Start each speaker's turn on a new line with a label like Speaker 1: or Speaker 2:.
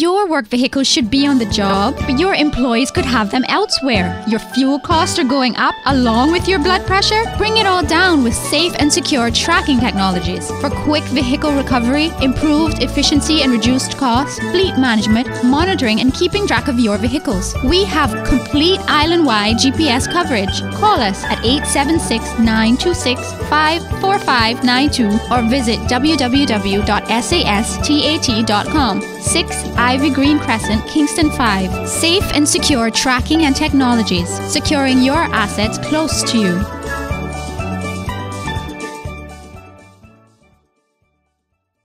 Speaker 1: Your work vehicle should be on the job, but your employees could have them elsewhere. Your fuel costs are going up along with your blood pressure? Bring it all down with safe and secure tracking technologies. For quick vehicle recovery, improved efficiency and reduced costs, fleet management, monitoring, and keeping track of your vehicles. We have complete island wide GPS coverage. Call us at 876 926 54592 or visit www.sastat.com. 6 Ivy Green Crescent, Kingston 5. Safe and secure tracking and technologies, securing your assets close to you.